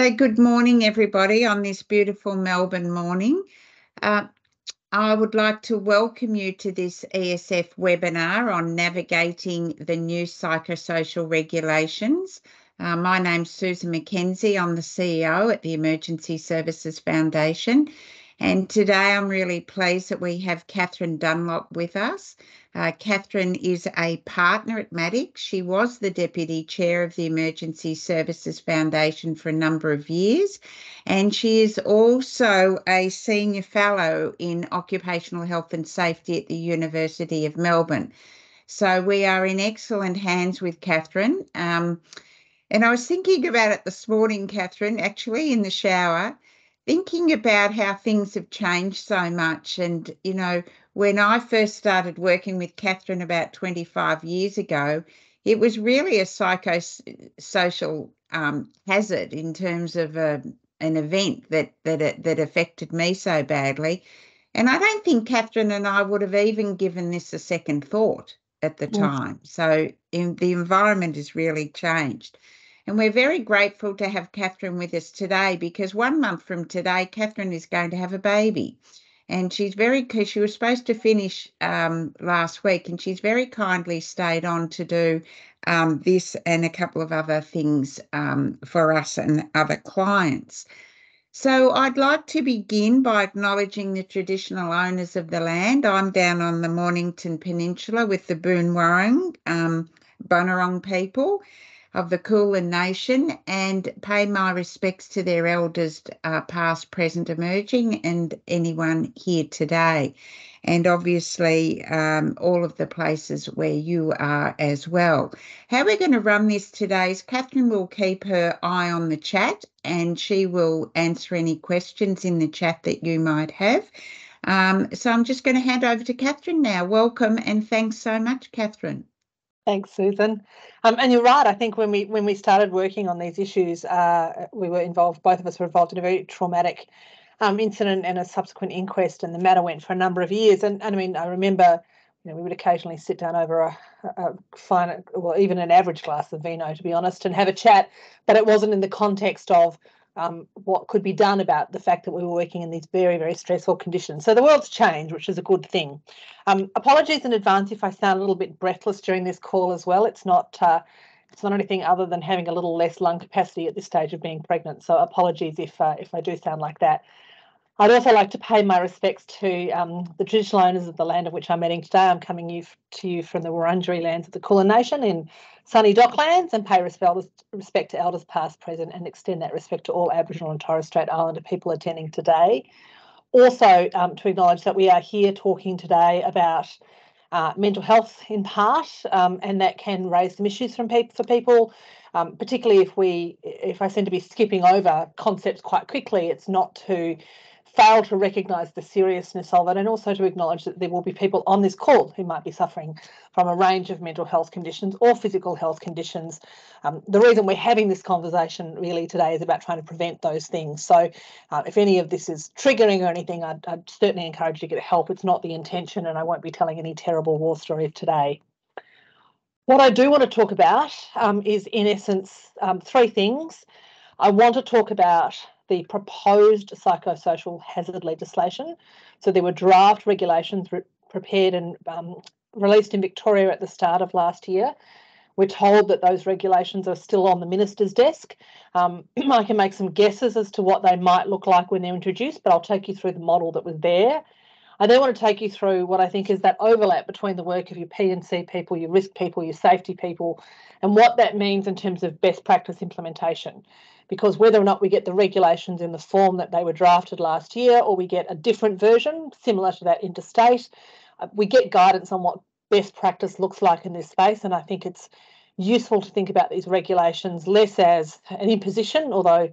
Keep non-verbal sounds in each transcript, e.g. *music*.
So, good morning, everybody, on this beautiful Melbourne morning. Uh, I would like to welcome you to this ESF webinar on navigating the new psychosocial regulations. Uh, my name's Susan McKenzie. I'm the CEO at the Emergency Services Foundation. And today I'm really pleased that we have Catherine Dunlop with us. Uh, Catherine is a partner at Maddocks. She was the Deputy Chair of the Emergency Services Foundation for a number of years, and she is also a Senior Fellow in Occupational Health and Safety at the University of Melbourne. So we are in excellent hands with Catherine. Um, and I was thinking about it this morning, Catherine, actually in the shower, thinking about how things have changed so much. And, you know, when I first started working with Catherine about 25 years ago, it was really a psychosocial um, hazard in terms of a, uh, an event that that that affected me so badly. And I don't think Catherine and I would have even given this a second thought at the time. So in, the environment has really changed. And we're very grateful to have Catherine with us today because one month from today, Catherine is going to have a baby. And she's very she was supposed to finish um, last week and she's very kindly stayed on to do um, this and a couple of other things um, for us and other clients. So i'd like to begin by acknowledging the traditional owners of the land. I'm down on the mornington peninsula with the boonwurrung um, bunurong people of the Kulin Nation and pay my respects to their elders, uh, past, present, emerging, and anyone here today. And obviously, um, all of the places where you are as well. How we're going to run this today is Catherine will keep her eye on the chat and she will answer any questions in the chat that you might have. Um, so I'm just going to hand over to Catherine now. Welcome and thanks so much, Catherine. Thanks, Susan. Um, and you're right. I think when we when we started working on these issues, uh, we were involved. Both of us were involved in a very traumatic um, incident and a subsequent inquest, and the matter went for a number of years. And, and I mean, I remember, you know, we would occasionally sit down over a, a fine, well, even an average glass of vino, to be honest, and have a chat. But it wasn't in the context of um, what could be done about the fact that we were working in these very, very stressful conditions. So the world's changed, which is a good thing. Um, apologies in advance if I sound a little bit breathless during this call as well. It's not. Uh, it's not anything other than having a little less lung capacity at this stage of being pregnant. So apologies if uh, if I do sound like that. I'd also like to pay my respects to um, the traditional owners of the land of which I'm meeting today. I'm coming you, to you from the Wurundjeri lands of the Kulin Nation in sunny Docklands and pay respect to elders past, present, and extend that respect to all Aboriginal and Torres Strait Islander people attending today. Also, um, to acknowledge that we are here talking today about uh, mental health in part, um, and that can raise some issues from people for people. Um, particularly if we, if I seem to be skipping over concepts quite quickly, it's not to fail to recognise the seriousness of it and also to acknowledge that there will be people on this call who might be suffering from a range of mental health conditions or physical health conditions. Um, the reason we're having this conversation really today is about trying to prevent those things. So uh, if any of this is triggering or anything, I'd, I'd certainly encourage you to get help. It's not the intention and I won't be telling any terrible war stories today. What I do want to talk about um, is, in essence, um, three things. I want to talk about the proposed psychosocial hazard legislation. So there were draft regulations re- prepared and um, released in Victoria at the start of last year. We're told that those regulations are still on the minister's desk. Um, *clears throat* I can make some guesses as to what they might look like when they're introduced, but I'll take you through the model that was there. I then want to take you through what I think is that overlap between the work of your P&C people, your risk people, your safety people, and what that means in terms of best practice implementation because whether or not we get the regulations in the form that they were drafted last year or we get a different version similar to that interstate, uh, we get guidance on what best practice looks like in this space. And I think it's useful to think about these regulations less as an imposition, although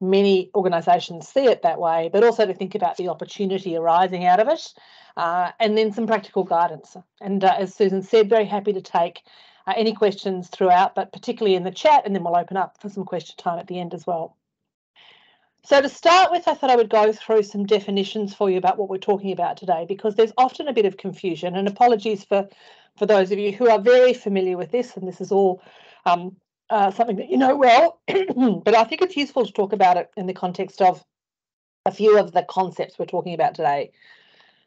many organisations see it that way, but also to think about the opportunity arising out of it, uh, and then some practical guidance. And uh, as Susan said, very happy to take uh, any questions throughout, but particularly in the chat, and then we'll open up for some question time at the end as well. So to start with, I thought I would go through some definitions for you about what we're talking about today, because there's often a bit of confusion, and apologies for, for those of you who are very familiar with this, and this is all um, uh, something that you know well, *clears throat* but I think it's useful to talk about it in the context of a few of the concepts we're talking about today.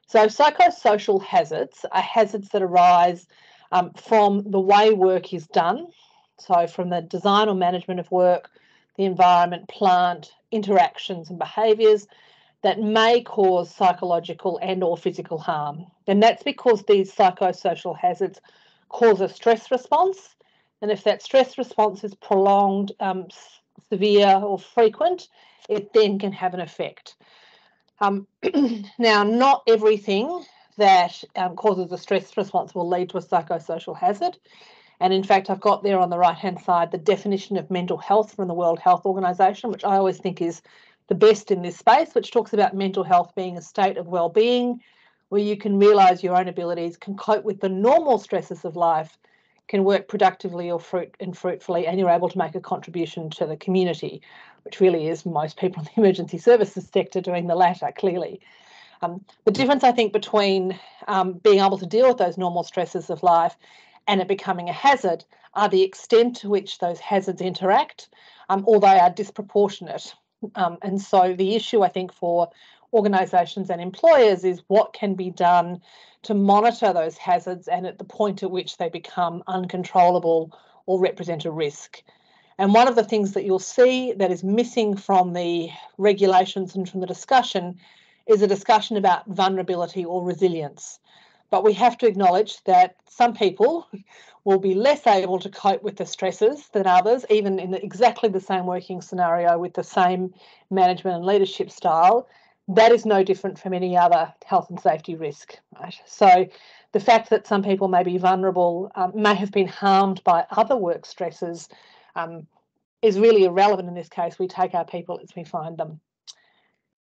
So, psychosocial hazards are hazards that arise um, from the way work is done. So, from the design or management of work, the environment, plant, interactions, and behaviours that may cause psychological and or physical harm. And that's because these psychosocial hazards cause a stress response. And if that stress response is prolonged, um, severe or frequent, it then can have an effect. Um, *clears throat* now, not everything that um, causes a stress response will lead to a psychosocial hazard. And in fact, I've got there on the right hand side the definition of mental health from the World Health Organization, which I always think is the best in this space, which talks about mental health being a state of well being where you can realize your own abilities, can cope with the normal stresses of life, can work productively or fruit and fruitfully, and you're able to make a contribution to the community, which really is most people *laughs* in the emergency services sector doing the latter, clearly. Um, the difference, I think, between um, being able to deal with those normal stresses of life and it becoming a hazard are the extent to which those hazards interact um, or they are disproportionate. Um, and so the issue, I think, for organisations and employers is what can be done to monitor those hazards and at the point at which they become uncontrollable or represent a risk. And one of the things that you'll see that is missing from the regulations and from the discussion is a discussion about vulnerability or resilience. But we have to acknowledge that some people *laughs* will be less able to cope with the stresses than others, even in exactly the same working scenario with the same management and leadership style that is no different from any other health and safety risk. Right? So the fact that some people may be vulnerable, um, may have been harmed by other work stresses, um, is really irrelevant in this case. We take our people as we find them.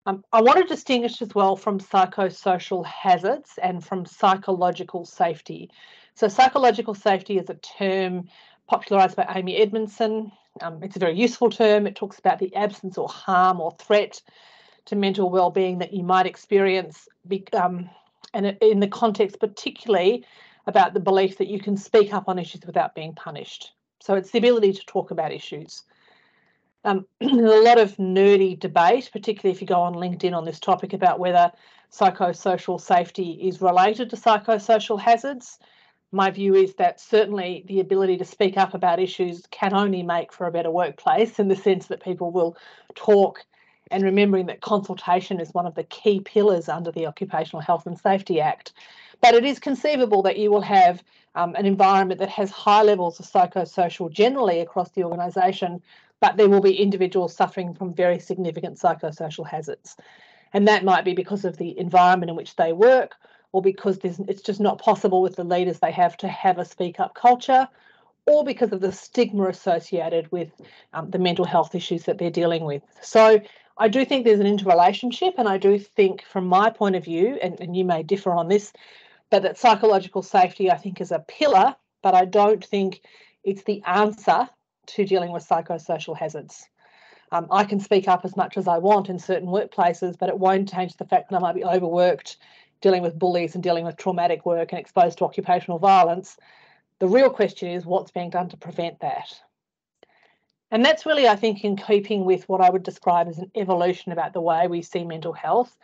Um, I want to distinguish as well from psychosocial hazards and from psychological safety. So, psychological safety is a term popularised by Amy Edmondson. Um, it's a very useful term. It talks about the absence or harm or threat to mental well-being that you might experience um, and in the context particularly about the belief that you can speak up on issues without being punished. So it's the ability to talk about issues. Um, *clears throat* there's a lot of nerdy debate particularly if you go on linkedin on this topic about whether psychosocial safety is related to psychosocial hazards. My view is that certainly the ability to speak up about issues can only make for a better workplace in the sense that people will talk and remembering that consultation is one of the key pillars under the Occupational Health and Safety Act. But it is conceivable that you will have um, an environment that has high levels of psychosocial generally across the organisation, but there will be individuals suffering from very significant psychosocial hazards. And that might be because of the environment in which they work, or because it's just not possible with the leaders they have to have a speak up culture, or because of the stigma associated with um, the mental health issues that they're dealing with. So I do think there's an interrelationship, and I do think, from my point of view, and, and you may differ on this, but that psychological safety, I think, is a pillar, but I don't think it's the answer to dealing with psychosocial hazards. Um, I can speak up as much as I want in certain workplaces, but it won't change the fact that I might be overworked, dealing with bullies and dealing with traumatic work and exposed to occupational violence. The real question is what's being done to prevent that? And that's really, I think, in keeping with what I would describe as an evolution about the way we see mental health.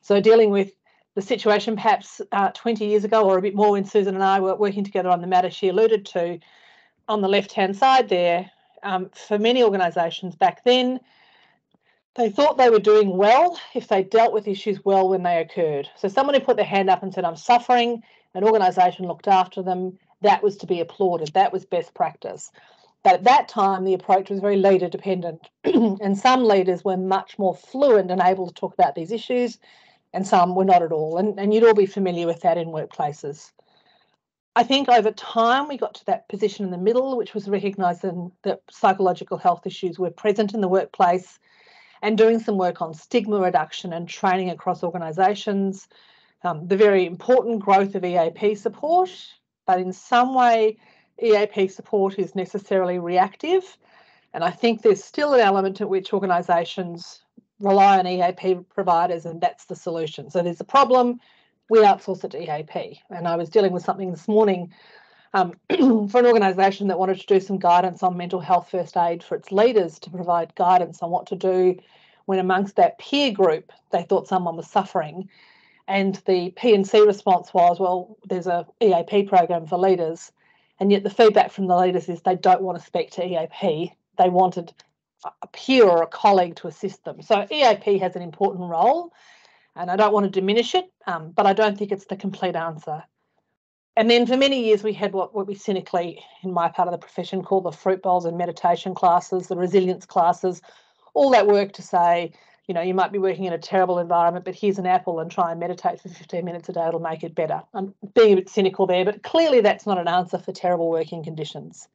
So, dealing with the situation perhaps uh, 20 years ago or a bit more when Susan and I were working together on the matter she alluded to on the left hand side there, um, for many organisations back then, they thought they were doing well if they dealt with issues well when they occurred. So, someone who put their hand up and said, I'm suffering, an organisation looked after them, that was to be applauded, that was best practice. But at that time, the approach was very leader dependent, *clears throat* and some leaders were much more fluent and able to talk about these issues, and some were not at all. And, and you'd all be familiar with that in workplaces. I think over time we got to that position in the middle, which was recognising that psychological health issues were present in the workplace and doing some work on stigma reduction and training across organisations. Um, the very important growth of EAP support, but in some way, EAP support is necessarily reactive. And I think there's still an element at which organisations rely on EAP providers, and that's the solution. So there's a problem, we outsource it to EAP. And I was dealing with something this morning um, *clears throat* for an organisation that wanted to do some guidance on mental health first aid for its leaders to provide guidance on what to do when amongst that peer group they thought someone was suffering. And the P&C response was, well, there's a EAP program for leaders. And yet the feedback from the leaders is they don't want to speak to EAP. They wanted a peer or a colleague to assist them. So EAP has an important role, and I don't want to diminish it, um, but I don't think it's the complete answer. And then for many years, we had what, what we cynically, in my part of the profession, call the fruit bowls and meditation classes, the resilience classes, all that work to say, you know, you might be working in a terrible environment, but here's an apple and try and meditate for 15 minutes a day, it'll make it better. I'm being a bit cynical there, but clearly that's not an answer for terrible working conditions.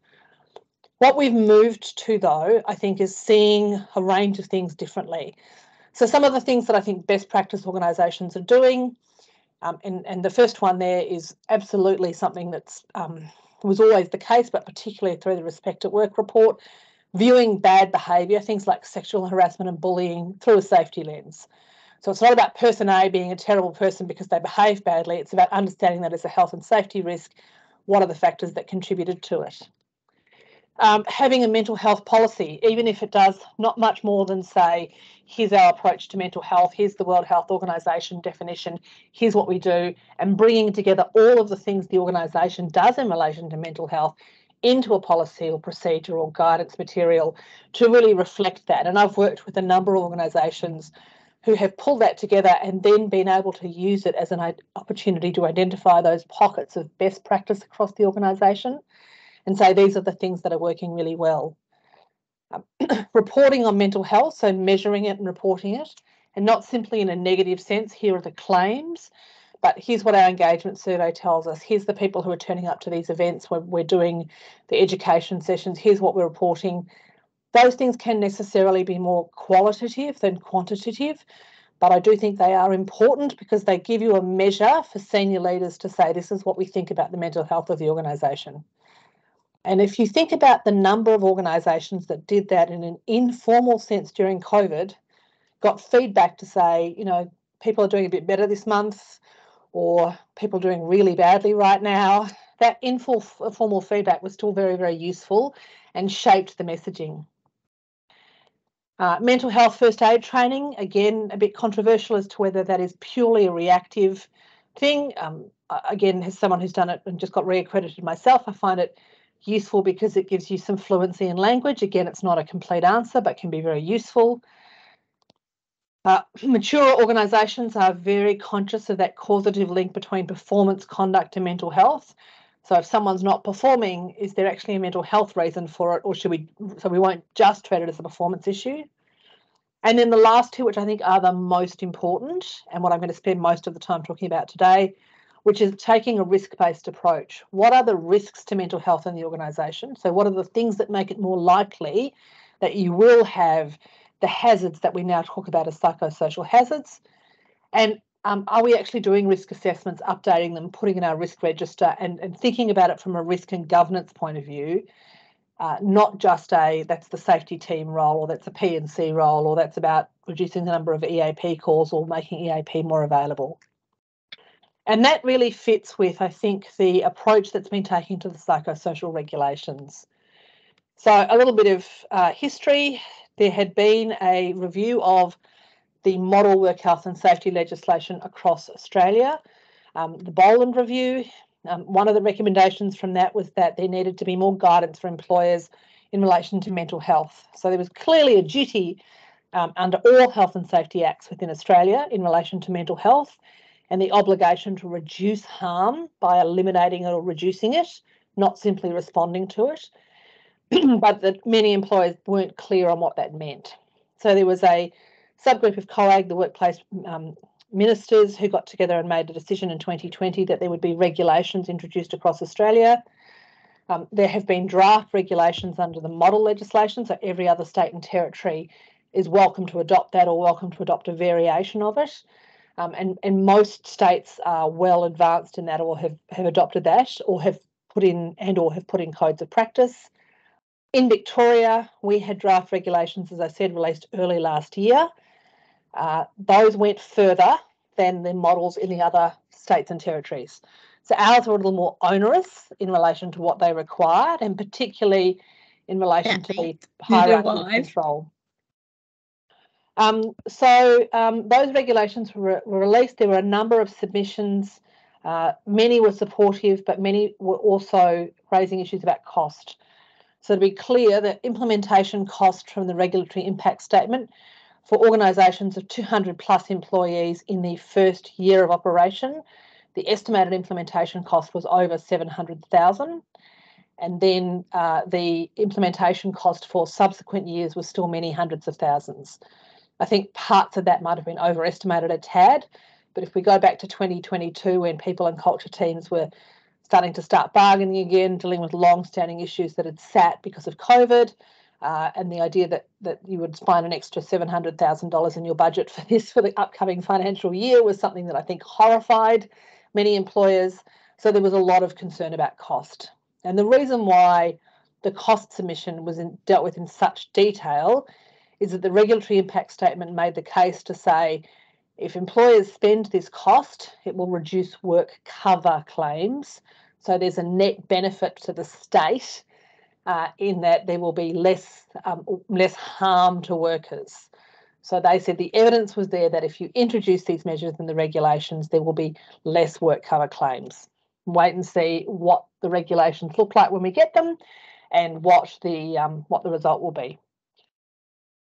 What we've moved to, though, I think, is seeing a range of things differently. So, some of the things that I think best practice organisations are doing um, and, and the first one there is absolutely something that's um, was always the case, but particularly through the Respect at Work report, viewing bad behaviour, things like sexual harassment and bullying, through a safety lens. So it's not about person A being a terrible person because they behave badly. It's about understanding that as a health and safety risk. What are the factors that contributed to it? um, having a mental health policy, even if it does not much more than say, here's our approach to mental health, here's the World Health Organization definition, here's what we do, and bringing together all of the things the organization does in relation to mental health into a policy or procedure or guidance material to really reflect that. And I've worked with a number of organizations who have pulled that together and then been able to use it as an opportunity to identify those pockets of best practice across the organisation and say these are the things that are working really well. Um, *clears throat* reporting on mental health, so measuring it and reporting it, and not simply in a negative sense, here are the claims, but here's what our engagement survey tells us. Here's the people who are turning up to these events where we're doing the education sessions. Here's what we're reporting. Those things can necessarily be more qualitative than quantitative, but I do think they are important because they give you a measure for senior leaders to say this is what we think about the mental health of the organisation. And if you think about the number of organisations that did that in an informal sense during COVID, got feedback to say, you know, people are doing a bit better this month, or people doing really badly right now, that informal feedback was still very, very useful and shaped the messaging. Uh, mental health first aid training, again, a bit controversial as to whether that is purely a reactive thing. Um, again, as someone who's done it and just got reaccredited myself, I find it useful because it gives you some fluency in language. Again, it's not a complete answer, but can be very useful. Uh, *clears throat* mature organisations are very conscious of that causative link between performance, conduct, and mental health. So if someone's not performing, is there actually a mental health reason for it, or should we? So we won't just treat it as a performance issue. And then the last two, which I think are the most important, and what I'm going to spend most of the time talking about today, which is taking a risk based approach. What are the risks to mental health in the organisation? So, what are the things that make it more likely that you will have the hazards that we now talk about as psychosocial hazards? And um, are we actually doing risk assessments, updating them, putting in our risk register, and, and thinking about it from a risk and governance point of view? Uh, not just a that's the safety team role or that's a P&C role or that's about reducing the number of EAP calls or making EAP more available. And that really fits with, I think, the approach that's been taken to the psychosocial regulations. So, a little bit of uh, history. There had been a review of the model work health and safety legislation across Australia. Um, the Boland Review, um, one of the recommendations from that was that there needed to be more guidance for employers in relation to mental health. So, there was clearly a duty um, under all health and safety acts within Australia in relation to mental health and the obligation to reduce harm by eliminating it or reducing it, not simply responding to it. *clears throat* but that many employers weren't clear on what that meant. So there was a subgroup of COAG, the workplace um, ministers, who got together and made a decision in 2020 that there would be regulations introduced across Australia. Um, there have been draft regulations under the model legislation, so every other state and territory is welcome to adopt that or welcome to adopt a variation of it. Um, and, and most states are well advanced in that or have, have adopted that or have put in and or have put in codes of practice. In Victoria, we had draft regulations, as I said, released early last year. Uh, those went further than the models in the other states and territories. So ours were a little more onerous in relation to what they required, and particularly in relation to the *laughs* hierarchy of control. Um, so um, those regulations were, were, released. There were a number of submissions. Uh, many were supportive, but many were also raising issues about cost. So to be clear, the implementation cost from the regulatory impact statement for organisations of 200 plus employees in the first year of operation, the estimated implementation cost was over 700,000. And then uh, the implementation cost for subsequent years was still many hundreds of thousands. I think parts of that might have been overestimated a tad. But if we go back to 2022, when people and culture teams were starting to start bargaining again, dealing with long-standing issues that had sat because of COVID, uh, and the idea that that you would find an extra seven hundred thousand dollars in your budget for *laughs* this for the upcoming financial year was something that I think horrified many employers. So there was a lot of concern about cost, and the reason why the cost submission was in, dealt with in such detail is that the regulatory impact statement made the case to say if employers spend this cost, it will reduce work cover claims. So there's a net benefit to the state uh, in that there will be less um, less harm to workers. So they said the evidence was there that if you introduce these measures in the regulations, there will be less work cover claims. Wait and see what the regulations look like when we get them, and what the um, what the result will be.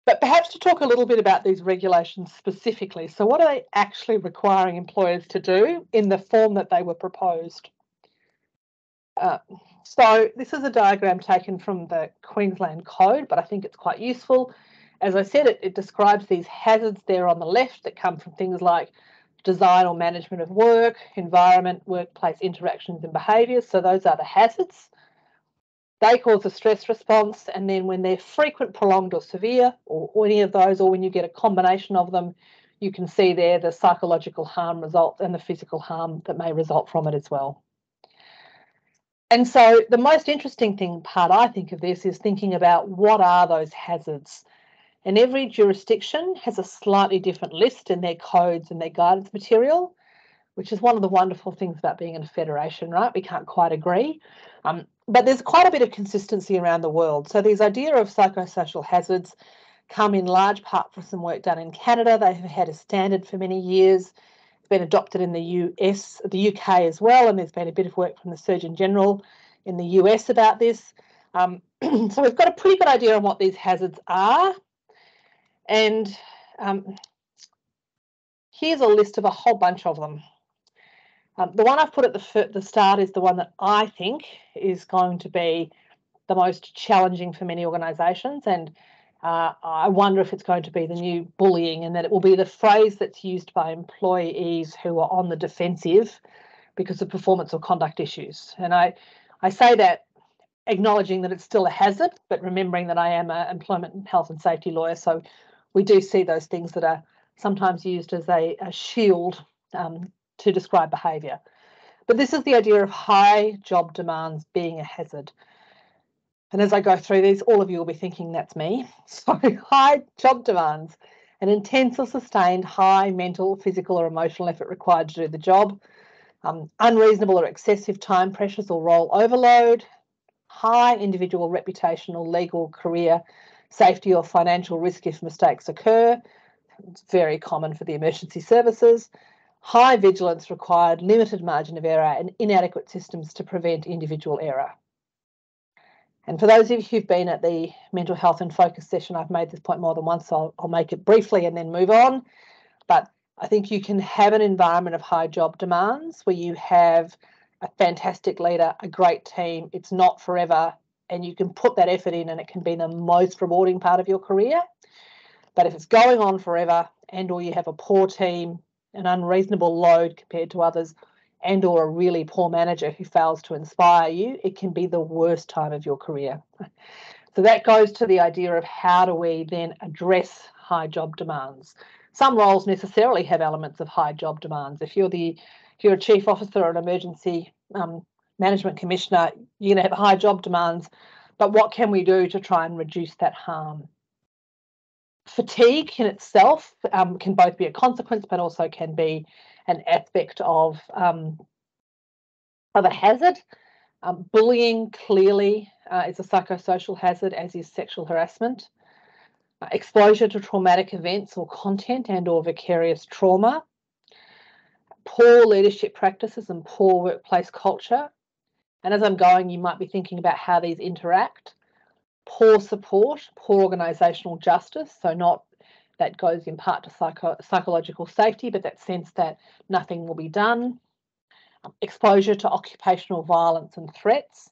But perhaps to talk a little bit about these regulations specifically. So, what are they actually requiring employers to do in the form that they were proposed? Uh, so, this is a diagram taken from the Queensland Code, but I think it's quite useful. As I said, it, it describes these hazards there on the left that come from things like design or management of work, environment, workplace interactions and behaviours. So, those are the hazards. They cause a stress response, and then when they're frequent, prolonged, or severe, or any of those, or when you get a combination of them, you can see there the psychological harm result and the physical harm that may result from it as well. And so the most interesting thing part I think of this is thinking about what are those hazards. And every jurisdiction has a slightly different list in their codes and their guidance material, which is one of the wonderful things about being in a federation, right? We can't quite agree. Um, but there's quite a bit of consistency around the world. So these idea of psychosocial hazards come in large part from some work done in Canada. They have had a standard for many years. It's been adopted in the US, the UK as well, and there's been a bit of work from the Surgeon General in the US about this. Um, *clears throat* so we've got a pretty good idea on what these hazards are. And um, here's a list of a whole bunch of them. Um, the one I've put at the, the start is the one that I think is going to be the most challenging for many organisations. And uh, I wonder if it's going to be the new bullying and that it will be the phrase that's used by employees who are on the defensive because of performance or conduct issues. And I, I say that acknowledging that it's still a hazard, but remembering that I am an employment and health and safety lawyer. So we do see those things that are sometimes used as a, a shield um, to describe behaviour. But this is the idea of high job demands being a hazard. And as I go through these, all of you will be thinking that's me. *laughs* So, high job demands, an intense or sustained high mental, physical, or emotional effort required to do the job, um, unreasonable or excessive time pressures or role overload, high individual reputational, legal, career, safety, or financial risk if mistakes occur. It's very common for the emergency services high vigilance required, limited margin of error, and inadequate systems to prevent individual error. And for those of you who've been at the mental health and focus session, I've made this point more than once, so I'll, I'll make it briefly and then move on. But I think you can have an environment of high job demands where you have a fantastic leader, a great team. It's not forever, and you can put that effort in, and it can be the most rewarding part of your career. But if it's going on forever, and or you have a poor team, an unreasonable load compared to others and or a really poor manager who fails to inspire you it can be the worst time of your career. *laughs* So that goes to the idea of how do we then address high job demands. Some roles necessarily have elements of high job demands. If you're the if you're a chief officer or an emergency um, management commissioner you're going to have high job demands but what can we do to try and reduce that harm fatigue in itself um, can both be a consequence, but also can be an aspect of um, of a hazard. Um, bullying clearly uh, is a psychosocial hazard, as is sexual harassment. Uh, exposure to traumatic events or content and or vicarious trauma. Poor leadership practices and poor workplace culture. And as I'm going, you might be thinking about how these interact. Poor support, poor organisational justice, so not that goes in part to psycho psychological safety, but that sense that nothing will be done exposure to occupational violence and threats.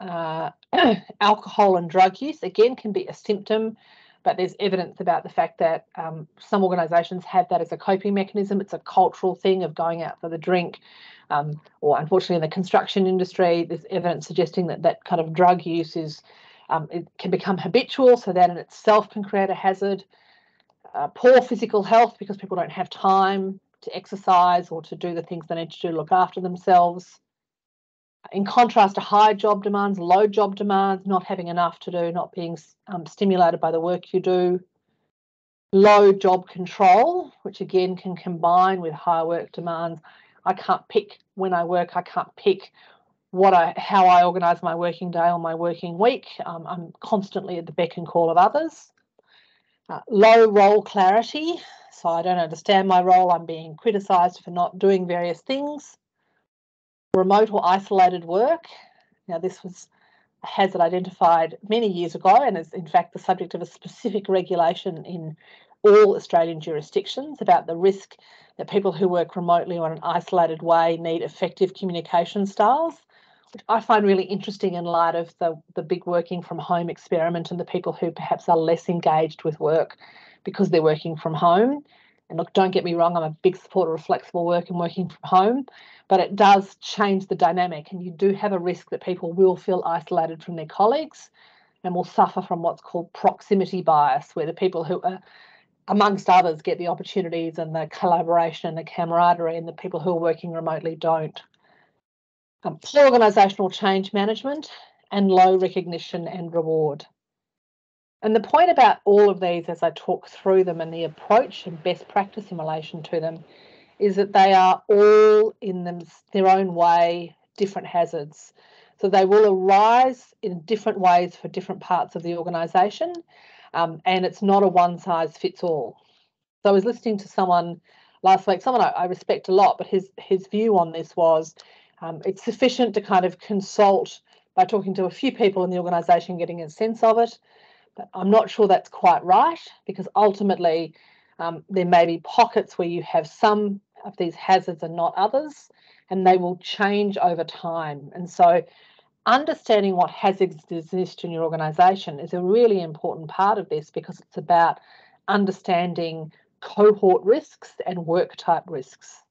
Uh, *clears throat* alcohol and drug use, again, can be a symptom, but there's evidence about the fact that um, some organisations have that as a coping mechanism. It's a cultural thing of going out for the drink. Um, or unfortunately, in the construction industry, there's evidence suggesting that that kind of drug use is um, it can become habitual, so that in itself can create a hazard. Uh, poor physical health because people don't have time to exercise or to do the things they need to do to look after themselves. In contrast to high job demands, low job demands, not having enough to do, not being um, stimulated by the work you do. Low job control, which again can combine with high work demands. I can't pick when I work, I can't pick what I how I organise my working day or my working week. Um, I'm constantly at the beck and call of others. Uh, low role clarity, so I don't understand my role. I'm being criticised for not doing various things. Remote or isolated work. Now, this was a hazard identified many years ago and is, in fact, the subject of a specific regulation in all Australian jurisdictions about the risk that people who work remotely or in an isolated way need effective communication styles, which I find really interesting in light of the, the big working from home experiment and the people who perhaps are less engaged with work because they're working from home. And look, don't get me wrong, I'm a big supporter of flexible work and working from home, but it does change the dynamic. And you do have a risk that people will feel isolated from their colleagues and will suffer from what's called proximity bias, where the people who are, amongst others, get the opportunities and the collaboration and the camaraderie, and the people who are working remotely don't. Um, poor organisational change management and low recognition and reward. And the point about all of these, as I talk through them and the approach and best practice in relation to them, is that they are all in them, their own way different hazards. So they will arise in different ways for different parts of the organisation, um, and it's not a one size fits all. So I was listening to someone last week, someone I, I respect a lot, but his his view on this was um, it's sufficient to kind of consult by talking to a few people in the organisation, getting a sense of it. But I'm not sure that's quite right because ultimately um, there may be pockets where you have some of these hazards and not others, and they will change over time. And so understanding what hazards exist in your organisation is a really important part of this because it's about understanding cohort risks and work type risks.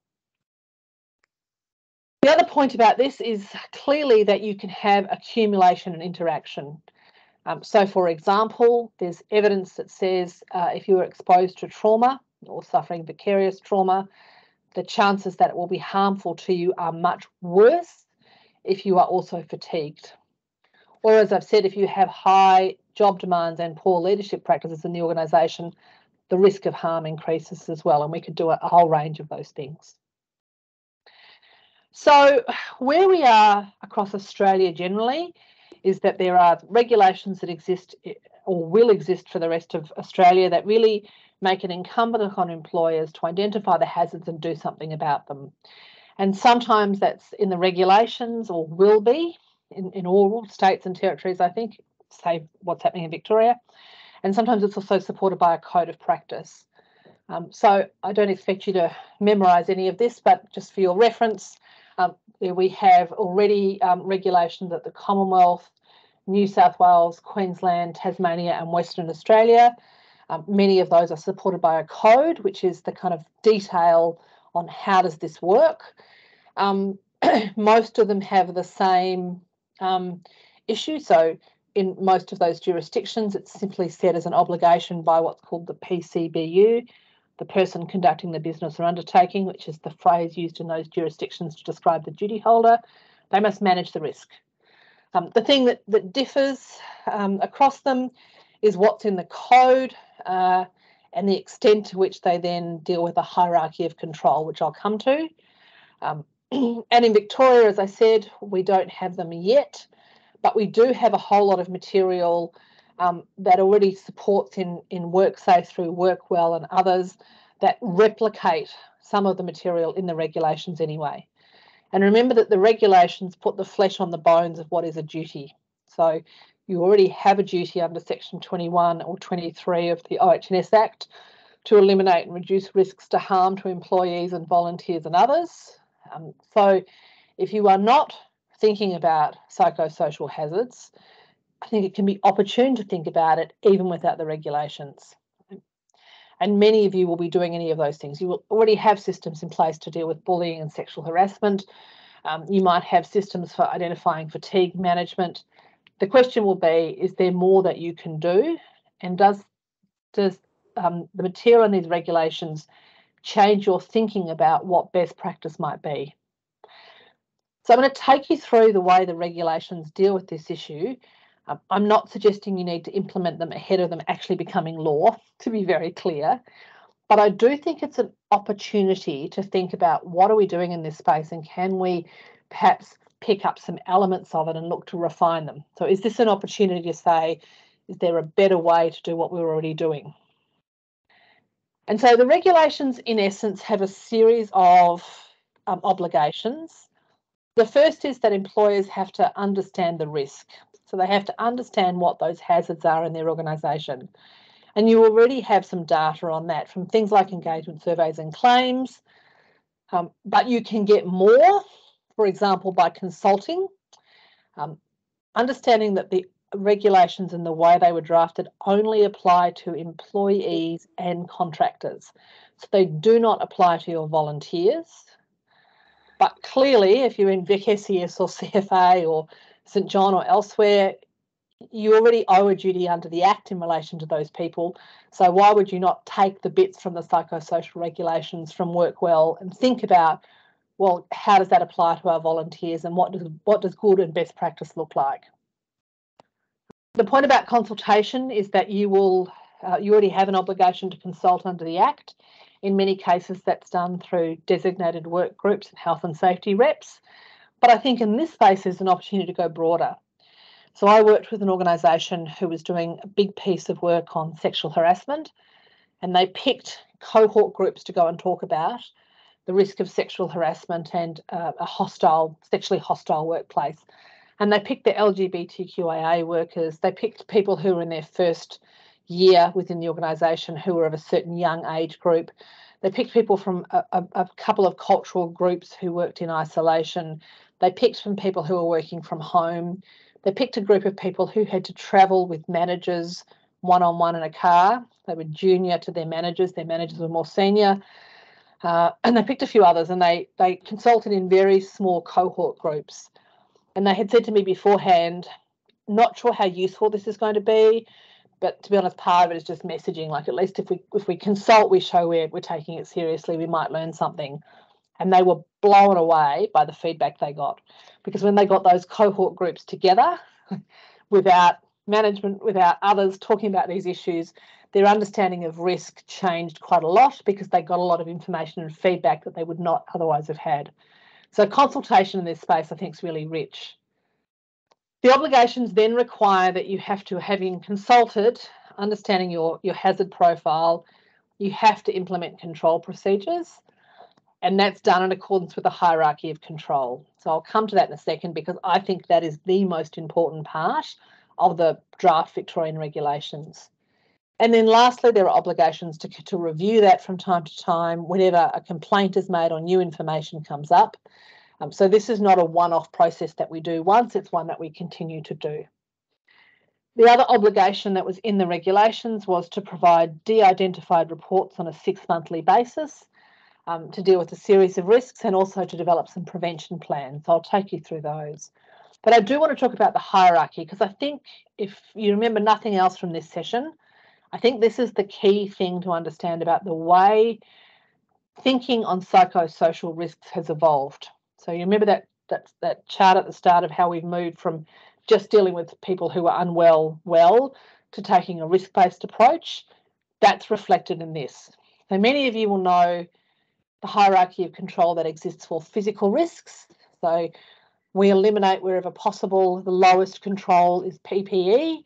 The other point about this is clearly that you can have accumulation and interaction. Um, so, for example, there's evidence that says uh, if you are exposed to trauma or suffering vicarious trauma, the chances that it will be harmful to you are much worse if you are also fatigued. Or, as I've said, if you have high job demands and poor leadership practices in the organisation, the risk of harm increases as well. And we could do a, a whole range of those things. So, where we are across Australia generally is that there are regulations that exist eh, or will exist for the rest of Australia that really make it incumbent on employers to identify the hazards and do something about them. And sometimes that's in the regulations or will be in, in all states and territories, I think, say what's happening in Victoria. And sometimes it's also supported by a code of practice. Um, so I don't expect you to memorise any of this, but just for your reference, um, we have already um, regulations at the Commonwealth, New South Wales, Queensland, Tasmania, and Western Australia. Um, many of those are supported by a code, which is the kind of detail on how does this work. Um, *clears throat* most of them have the same um, issue. So in most of those jurisdictions, it's simply set as an obligation by what's called the PCBU, the person conducting the business or undertaking, which is the phrase used in those jurisdictions to describe the duty holder, they must manage the risk. Um, the thing that, that differs um, across them is what's in the code uh, and the extent to which they then deal with a hierarchy of control, which I'll come to. Um, *clears throat* and in Victoria, as I said, we don't have them yet, but we do have a whole lot of material um, that already supports in, in WorkSafe through WorkWell and others that replicate some of the material in the regulations anyway. And remember that the regulations put the flesh on the bones of what is a duty. So you already have a duty under Section 21 or 23 of the OHS Act to eliminate and reduce risks to harm to employees and volunteers and others. Um, so if you are not thinking about psychosocial hazards, I think it can be opportune to think about it even without the regulations. And many of you will be doing any of those things. You will already have systems in place to deal with bullying and sexual harassment. Um, you might have systems for identifying fatigue management. The question will be, is there more that you can do? And does, does um, the material in these regulations change your thinking about what best practice might be? So I'm going to take you through the way the regulations deal with this issue um, I'm not suggesting you need to implement them ahead of them actually becoming law, *laughs* to be very clear. But I do think it's an opportunity to think about what are we doing in this space and can we perhaps pick up some elements of it and look to refine them. So is this an opportunity to say, is there a better way to do what we're already doing? And so the regulations, in essence, have a series of um, obligations. The first is that employers have to understand the risk. So they have to understand what those hazards are in their organisation. And you already have some data on that from things like engagement surveys and claims. Um, but you can get more, for example, by consulting, um, understanding that the regulations and the way they were drafted only apply to employees and contractors. So they do not apply to your volunteers. But clearly, if you're in Vic SES or *laughs* CFA or St John or elsewhere, you already owe a duty under the Act in relation to those people. So why would you not take the bits from the psychosocial regulations from WorkWell and think about, well, how does that apply to our volunteers and what does what does good and best practice look like? The point about consultation is that you will uh, you already have an obligation to consult under the Act. In many cases, that's done through designated work groups and health and safety reps. But I think in this space, there's an opportunity to go broader. So I worked with an organisation who was doing a big piece of work on sexual harassment, and they picked cohort groups to go and talk about the risk of sexual harassment and uh, a hostile, sexually hostile workplace. And they picked the LGBTQIA workers. They picked people who were in their first year within the organisation who were of a certain young age group. They picked people from a, a, a couple of cultural groups who worked in isolation. They picked from people who were working from home. They picked a group of people who had to travel with managers one on one in a car. They were junior to their managers, their managers were more senior. Uh, and they picked a few others and they, they consulted in very small cohort groups. And they had said to me beforehand, not sure how useful this is going to be, but to be honest, part of it is just messaging. Like at least if we if we consult, we show we're we're taking it seriously, we might learn something and they were blown away by the feedback they got because when they got those cohort groups together *laughs* without management without others talking about these issues their understanding of risk changed quite a lot because they got a lot of information and feedback that they would not otherwise have had so consultation in this space i think is really rich the obligations then require that you have to having consulted understanding your your hazard profile you have to implement control procedures and that's done in accordance with the hierarchy of control. So I'll come to that in a second because I think that is the most important part of the draft Victorian regulations. And then lastly, there are obligations to, to review that from time to time whenever a complaint is made or new information comes up. Um, so this is not a one-off process that we do once, it's one that we continue to do. The other obligation that was in the regulations was to provide de-identified reports on a six monthly basis um, to deal with a series of risks and also to develop some prevention plans. So I'll take you through those. But I do want to talk about the hierarchy because I think if you remember nothing else from this session, I think this is the key thing to understand about the way thinking on psychosocial risks has evolved. So you remember that that that chart at the start of how we've moved from just dealing with people who are unwell well to taking a risk based approach. That's reflected in this. So many of you will know the hierarchy of control that exists for physical risks. So we eliminate wherever possible. The lowest control is PPE.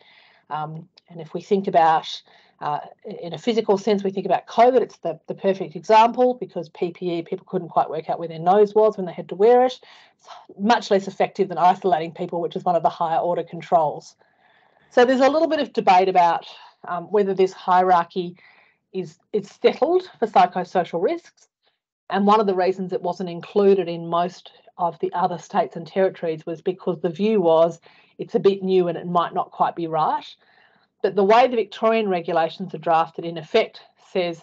Um, and if we think about uh, in a physical sense, we think about COVID, it's the, the perfect example because PPE, people couldn't quite work out where their nose was when they had to wear it. It's much less effective than isolating people, which is one of the higher order controls. So there's a little bit of debate about um, whether this hierarchy is, is settled for psychosocial risks. And one of the reasons it wasn't included in most of the other states and territories was because the view was it's a bit new and it might not quite be right. But the way the Victorian regulations are drafted, in effect, says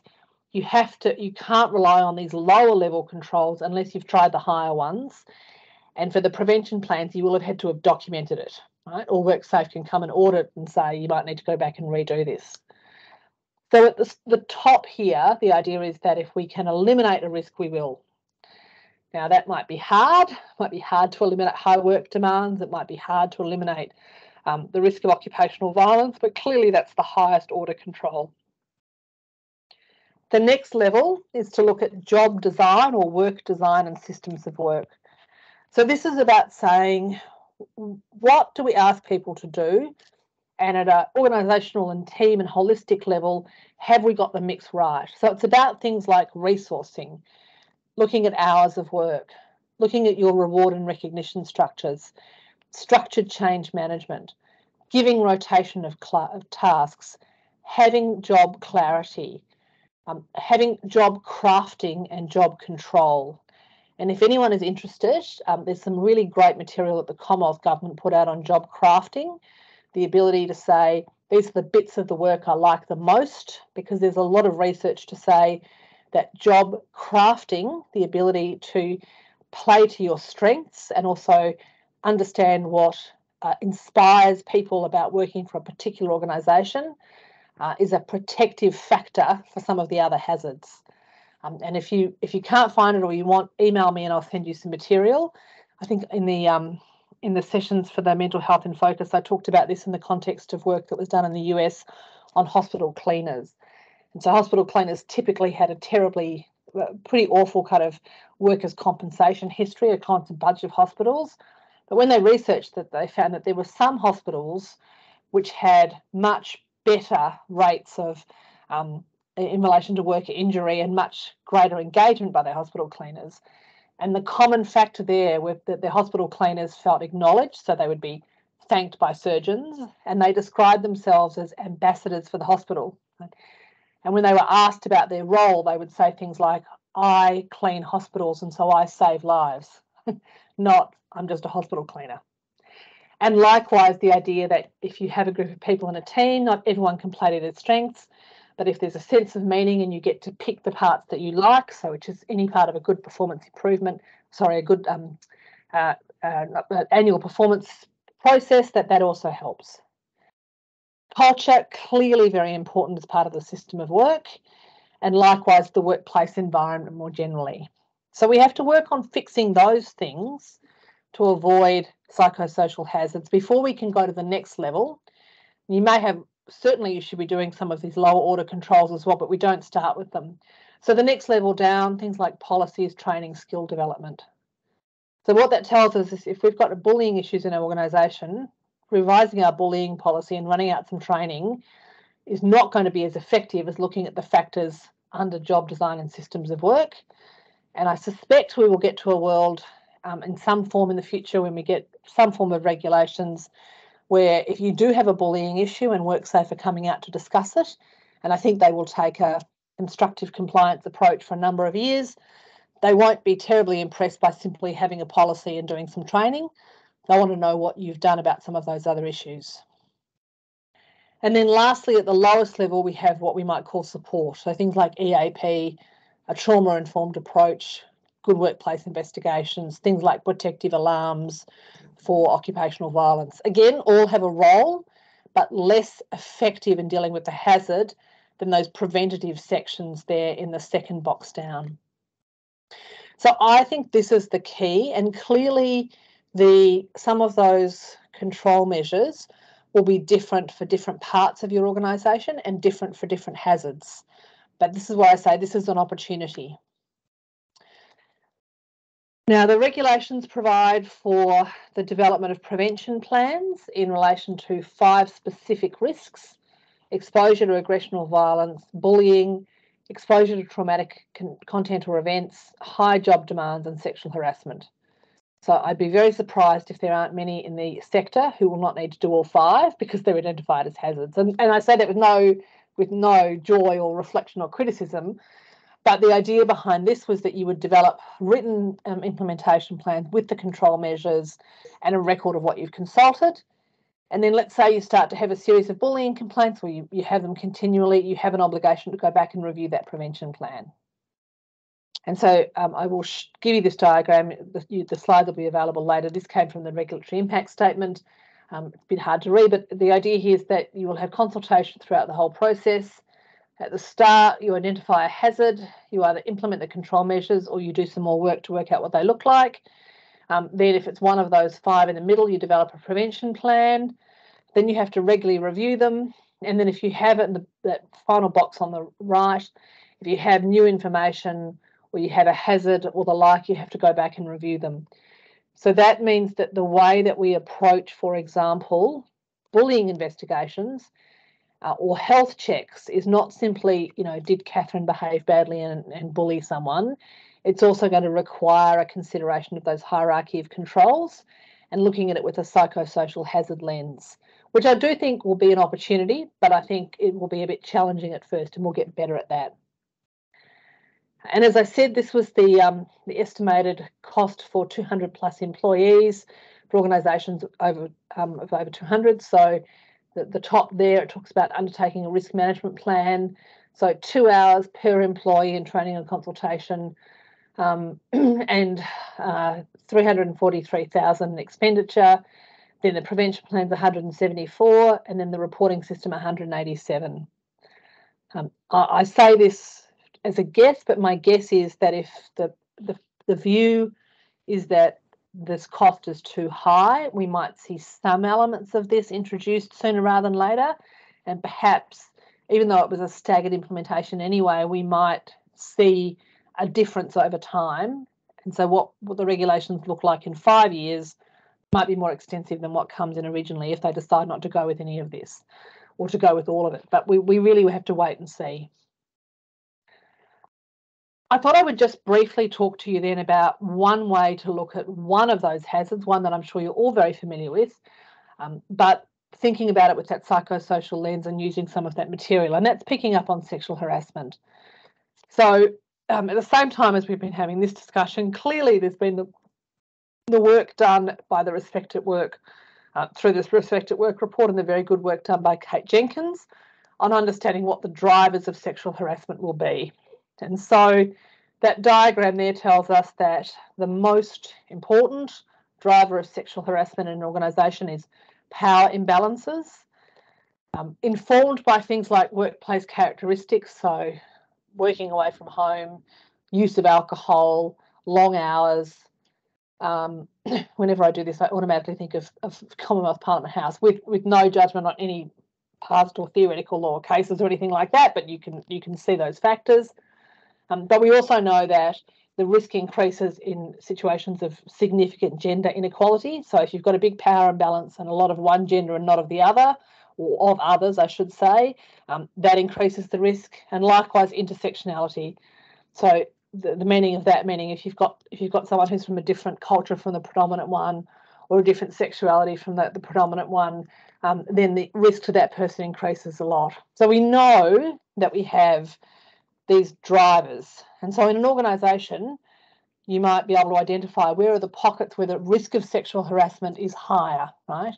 you have to, you can't rely on these lower level controls unless you've tried the higher ones. And for the prevention plans, you will have had to have documented it, right? Or WorkSafe can come and audit and say you might need to go back and redo this. So at the, the top here, the idea is that if we can eliminate a risk, we will. Now that might be hard, might be hard to eliminate high work demands, it might be hard to eliminate um, the risk of occupational violence, but clearly that's the highest order control. The next level is to look at job design or work design and systems of work. So this is about saying, what do we ask people to do? And at an organisational and team and holistic level, have we got the mix right? So it's about things like resourcing, looking at hours of work, looking at your reward and recognition structures, structured change management, giving rotation of, of tasks, having job clarity, um, having job crafting and job control. And if anyone is interested, um, there's some really great material that the Commonwealth Government put out on job crafting, the ability to say, these are the bits of the work I like the most, because there's a lot of research to say that job crafting, the ability to play to your strengths and also understand what uh, inspires people about working for a particular organisation uh, is a protective factor for some of the other hazards. Um, and if you if you can't find it or you want, email me and I'll send you some material. I think in the um, in the sessions for the mental health in focus, I talked about this in the context of work that was done in the US on hospital cleaners. And so hospital cleaners typically had a terribly, uh, pretty awful kind of workers' compensation history, a constant bunch of hospitals. But when they researched that, they found that there were some hospitals which had much better rates of um, in relation to worker injury and much greater engagement by their hospital cleaners. And the common factor there was that their hospital cleaners felt acknowledged, so they would be thanked by surgeons, and they described themselves as ambassadors for the hospital. And when they were asked about their role, they would say things like, I clean hospitals and so I save lives, *laughs* not I'm just a hospital cleaner. And likewise, the idea that if you have a group of people in a team, not everyone can play to their strengths, but if there's a sense of meaning and you get to pick the parts that you like, so which is any part of a good performance improvement, sorry, a good um, uh, uh, annual performance process, that that also helps. Culture, clearly very important as part of the system of work, and likewise the workplace environment more generally. So we have to work on fixing those things to avoid psychosocial hazards before we can go to the next level. You may have certainly you should be doing some of these lower order controls as well, but we don't start with them. So the next level down, things like policies, training, skill development. So what that tells us is if we've got bullying issues in our organisation, revising our bullying policy and running out some training is not going to be as effective as looking at the factors under job design and systems of work. And I suspect we will get to a world um, in some form in the future when we get some form of regulations where if you do have a bullying issue and WorkSafe are coming out to discuss it, and I think they will take a constructive compliance approach for a number of years, they won't be terribly impressed by simply having a policy and doing some training. They want to know what you've done about some of those other issues. And then lastly, at the lowest level, we have what we might call support. So things like EAP, a trauma informed approach, good workplace investigations, things like protective alarms for occupational violence. Again, all have a role, but less effective in dealing with the hazard than those preventative sections there in the second box down. So I think this is the key, and clearly the some of those control measures will be different for different parts of your organisation and different for different hazards. But this is why I say this is an opportunity. Now, the regulations provide for the development of prevention plans in relation to five specific risks exposure to aggression or violence, bullying, exposure to traumatic con content or events, high job demands, and sexual harassment. So I'd be very surprised if there aren't many in the sector who will not need to do all five because they're identified as hazards. And, and I say that with no with no joy or reflection or criticism. But the idea behind this was that you would develop written um, implementation plans with the control measures and a record of what you've consulted. And then let's say you start to have a series of bullying complaints or you, you have them continually, you have an obligation to go back and review that prevention plan. And so um, I will give you this diagram. The, the, slides will be available later. This came from the regulatory impact statement. Um, it's a bit hard to read, but the idea here is that you will have consultation throughout the whole process. At the start, you identify a hazard, you either implement the control measures or you do some more work to work out what they look like. Um, then, if it's one of those five in the middle, you develop a prevention plan. Then you have to regularly review them. And then, if you have it in the, that final box on the right, if you have new information or you have a hazard or the like, you have to go back and review them. So that means that the way that we approach, for example, bullying investigations uh, or health checks is not simply, you know, did Catherine behave badly and, and bully someone? It's also going to require a consideration of those hierarchy of controls and looking at it with a psychosocial hazard lens, which I do think will be an opportunity, but I think it will be a bit challenging at first and we'll get better at that. And as I said, this was the, um, the estimated cost for 200 plus employees for organisations over um, of over 200. So the, the top there, it talks about undertaking a risk management plan. So two hours per employee in training and consultation, um, *clears throat* and uh, 343,000 expenditure. Then the prevention plan's 174, and then the reporting system 187. Um, I, I say this as a guess, but my guess is that if the, the, the view is that this cost is too high, we might see some elements of this introduced sooner rather than later. And perhaps, even though it was a staggered implementation anyway, we might see a difference over time. And so, what, what the regulations look like in five years might be more extensive than what comes in originally if they decide not to go with any of this or to go with all of it. But we, we really have to wait and see. I thought I would just briefly talk to you then about one way to look at one of those hazards, one that I'm sure you're all very familiar with, um, but thinking about it with that psychosocial lens and using some of that material, and that's picking up on sexual harassment. So, um, at the same time as we've been having this discussion, clearly there's been the, the work done by the Respect at Work uh, through this Respect at Work report and the very good work done by Kate Jenkins on understanding what the drivers of sexual harassment will be. And so that diagram there tells us that the most important driver of sexual harassment in an organisation is power imbalances, um, informed by things like workplace characteristics, so working away from home, use of alcohol, long hours. Um, *clears throat* whenever I do this, I automatically think of, of Commonwealth Parliament House with, with no judgment on any past or theoretical law cases or anything like that, but you can you can see those factors. Um, but we also know that the risk increases in situations of significant gender inequality. So if you've got a big power imbalance and a lot of one gender and not of the other, or of others, I should say, um, that increases the risk. And likewise, intersectionality. So the, the meaning of that meaning if you've got if you've got someone who's from a different culture from the predominant one, or a different sexuality from the, the predominant one, um, then the risk to that person increases a lot. So we know that we have these drivers. And so in an organisation, you might be able to identify where are the pockets where the risk of sexual harassment is higher, right?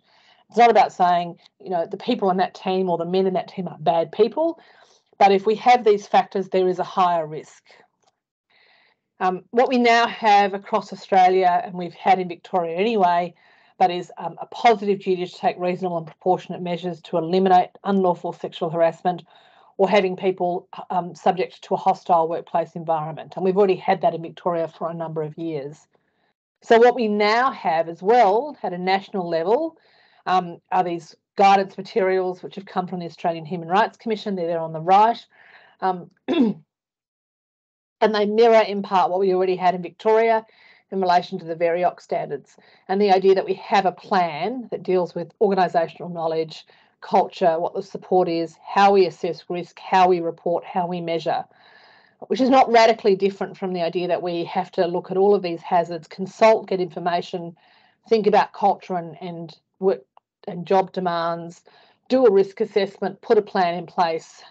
It's not about saying, you know, the people in that team or the men in that team are bad people, but if we have these factors, there is a higher risk. Um, what we now have across Australia, and we've had in Victoria anyway, that is um, a positive duty to take reasonable and proportionate measures to eliminate unlawful sexual harassment or having people um, subject to a hostile workplace environment. And we've already had that in Victoria for a number of years. So, what we now have as well at a national level um, are these guidance materials which have come from the Australian Human Rights Commission. They're there on the right. Um, *clears throat* and they mirror in part what we already had in Victoria in relation to the VEOC standards and the idea that we have a plan that deals with organisational knowledge, culture, what the support is, how we assess risk, how we report, how we measure, which is not radically different from the idea that we have to look at all of these hazards, consult, get information, think about culture and, and work and job demands, do a risk assessment, put a plan in place,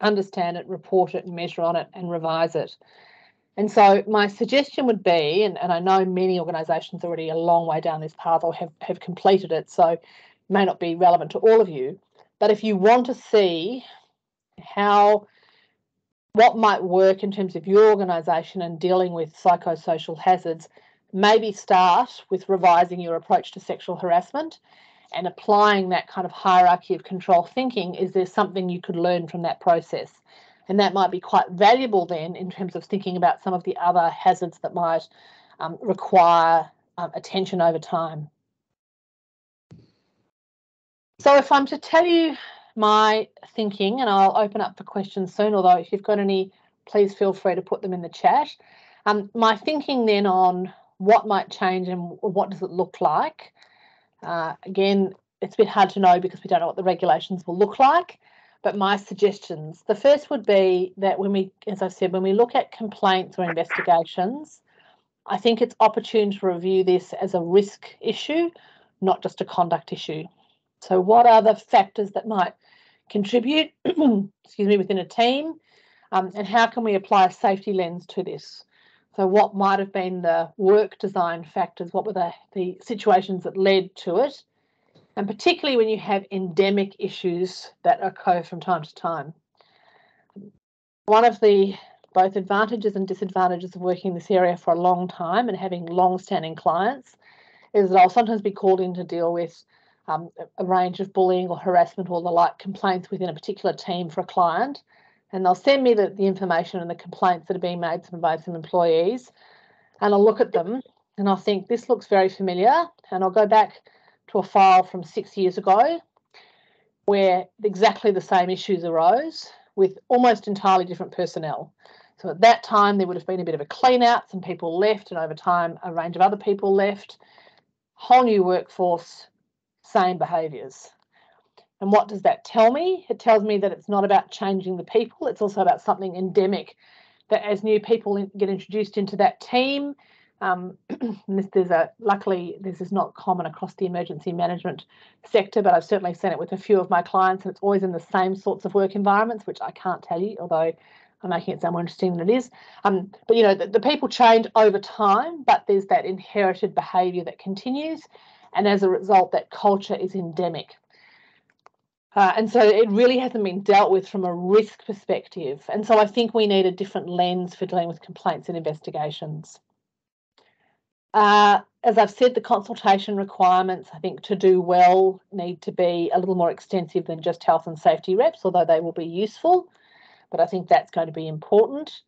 understand it, report it, measure on it, and revise it. And so my suggestion would be, and, and I know many organisations already a long way down this path or have, have completed it, so may not be relevant to all of you, but if you want to see how what might work in terms of your organisation and dealing with psychosocial hazards, maybe start with revising your approach to sexual harassment and applying that kind of hierarchy of control thinking. Is there something you could learn from that process? And that might be quite valuable then in terms of thinking about some of the other hazards that might um, require um, attention over time. So if I'm to tell you my thinking, and I'll open up for questions soon, although if you've got any, please feel free to put them in the chat. Um, my thinking then on what might change and what does it look like. Uh, again, it's a bit hard to know because we don't know what the regulations will look like. But my suggestions, the first would be that when we, as I said, when we look at complaints or investigations, I think it's opportune to review this as a risk issue, not just a conduct issue. So, what are the factors that might contribute, *clears throat* excuse me, within a team, um, and how can we apply a safety lens to this? So, what might have been the work design factors? What were the, the situations that led to it? And particularly when you have endemic issues that occur from time to time. One of the both advantages and disadvantages of working in this area for a long time and having long standing clients is that I'll sometimes be called in to deal with um, a range of bullying or harassment or the like complaints within a particular team for a client. And they'll send me the, the information and the complaints that are being made by some employees. And I'll look at them and I'll think, this looks very familiar. And I'll go back to a file from six years ago where exactly the same issues arose with almost entirely different personnel. So at that time, there would have been a bit of a clean out, some people left, and over time, a range of other people left. Whole new workforce, same behaviours. And what does that tell me? It tells me that it's not about changing the people, it's also about something endemic. That as new people get introduced into that team, um, *clears throat* this, there's a luckily this is not common across the emergency management sector, but I've certainly seen it with a few of my clients, and it's always in the same sorts of work environments, which I can't tell you, although I'm making it sound more interesting than it is. Um, but you know, the, the people change over time, but there's that inherited behaviour that continues, and as a result, that culture is endemic. Uh, and so it really hasn't been dealt with from a risk perspective. And so I think we need a different lens for dealing with complaints and investigations. Uh, as I've said, the consultation requirements, I think, to do well need to be a little more extensive than just health and safety reps, although they will be useful. But I think that's going to be important.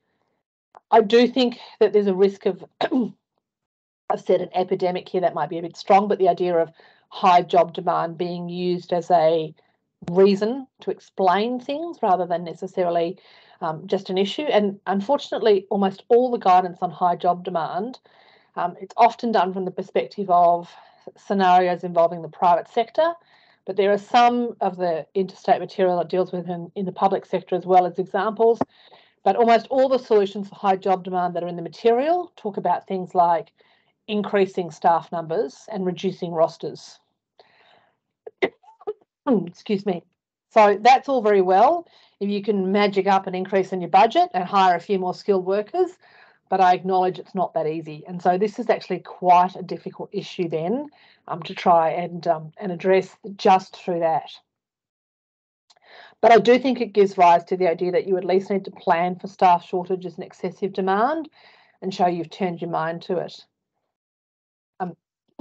I do think that there's a risk of, *clears throat* I've said an epidemic here, that might be a bit strong, but the idea of high job demand being used as a reason to explain things rather than necessarily um, just an issue. And unfortunately, almost all the guidance on high job demand um, it's often done from the perspective of scenarios involving the private sector, but there are some of the interstate material that deals with in, in the public sector as well as examples. But almost all the solutions for high job demand that are in the material talk about things like increasing staff numbers and reducing rosters. *coughs* Excuse me. So that's all very well if you can magic up an increase in your budget and hire a few more skilled workers but I acknowledge it's not that easy. And so this is actually quite a difficult issue then um, to try and, um, and address just through that. But I do think it gives rise to the idea that you at least need to plan for staff shortages and excessive demand and show you've turned your mind to it.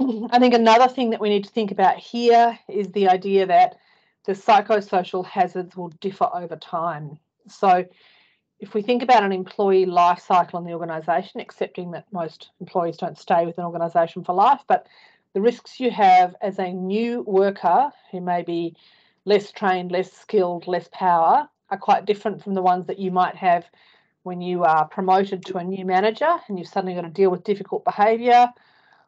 I think another thing that we need to think about here is the idea that the psychosocial hazards will differ over time. So if we think about an employee life cycle in the organisation, accepting that most employees don't stay with an organisation for life, but the risks you have as a new worker who may be less trained, less skilled, less power are quite different from the ones that you might have when you are promoted to a new manager and you've suddenly got to deal with difficult behaviour,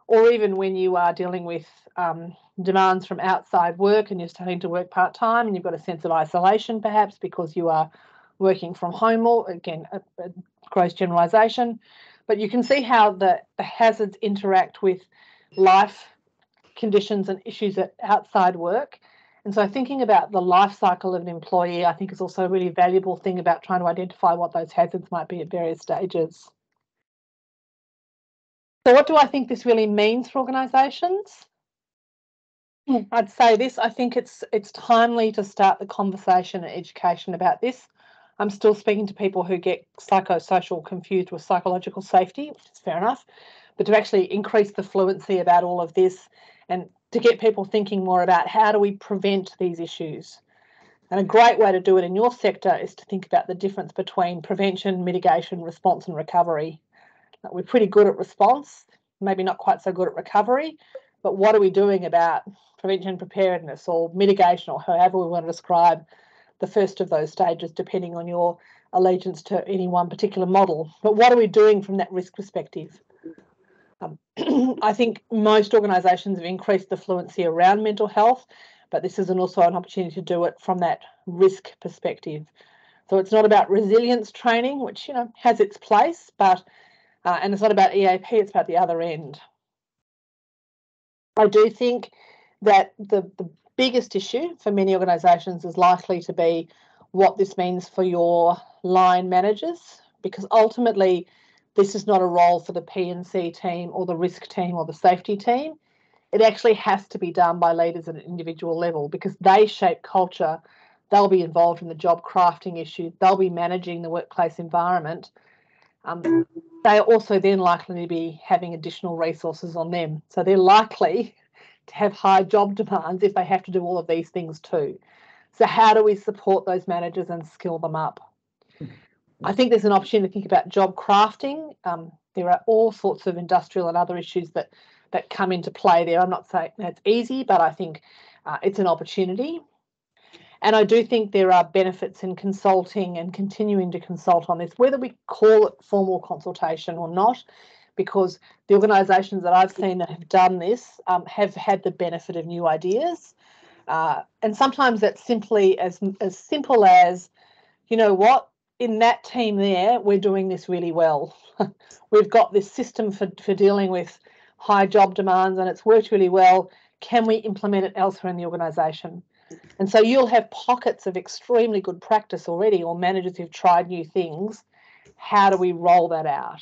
or even when you are dealing with um, demands from outside work and you're starting to work part time and you've got a sense of isolation perhaps because you are working from home or again a, a gross generalization but you can see how the, the hazards interact with life conditions and issues at outside work. And so thinking about the life cycle of an employee i think is also a really valuable thing about trying to identify what those hazards might be at various stages so what do i think this really means for organizations hmm. I'd say this. I think it's it's timely to start the conversation and education about this. I'm still speaking to people who get psychosocial confused with psychological safety, which is fair enough, but to actually increase the fluency about all of this and to get people thinking more about how do we prevent these issues. And a great way to do it in your sector is to think about the difference between prevention, mitigation, response, and recovery. We're pretty good at response, maybe not quite so good at recovery, but what are we doing about prevention preparedness or mitigation or however we want to describe the first of those stages depending on your allegiance to any one particular model but what are we doing from that risk perspective um, *clears throat* I think most organisations have increased the fluency around mental health, but this is an also an opportunity to do it from that risk perspective. So it's not about resilience training, which you know has its place, but uh, and it's not about EAP; it's about the other end. I do think that the, the biggest issue for many organisations is likely to be what this means for your line managers, because ultimately this is not a role for the P&C team or the risk team or the safety team. It actually has to be done by leaders at an individual level because they shape culture. They'll be involved in the job crafting issue. They'll be managing the workplace environment. Um, they are also then likely to be having additional resources on them. So they're likely *laughs* to have high job demands if they have to do all of these things too. So, how do we support those managers and skill them up? I think there's an opportunity to think about job crafting. Um, there are all sorts of industrial and other issues that that come into play there. I'm not saying that's easy, but I think uh, it's an opportunity. And I do think there are benefits in consulting and continuing to consult on this, whether we call it formal consultation or not because the organisations that I've seen that have done this um, have had the benefit of new ideas. Uh, and sometimes that's simply as, as simple as, you know what, in that team there, we're doing this really well. *laughs* We've got this system for, for dealing with high job demands and it's worked really well. Can we implement it elsewhere in the organisation? And so you'll have pockets of extremely good practice already, or managers who've tried new things. How do we roll that out?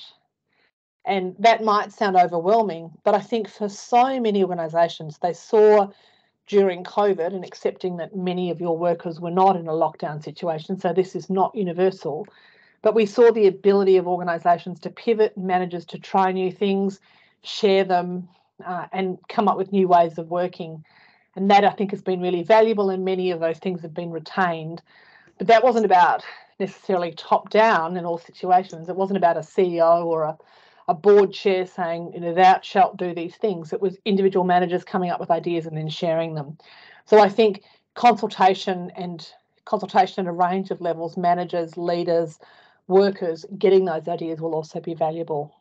And that might sound overwhelming, but I think for so many organisations, they saw during COVID and accepting that many of your workers were not in a lockdown situation, so this is not universal. But we saw the ability of organisations to pivot, managers to try new things, share them, uh, and come up with new ways of working. And that I think has been really valuable, and many of those things have been retained. But that wasn't about necessarily top down in all situations. It wasn't about a CEO or a a board chair saying, you know, thou shalt do these things. It was individual managers coming up with ideas and then sharing them. So I think consultation and consultation at a range of levels, managers, leaders, workers, getting those ideas will also be valuable.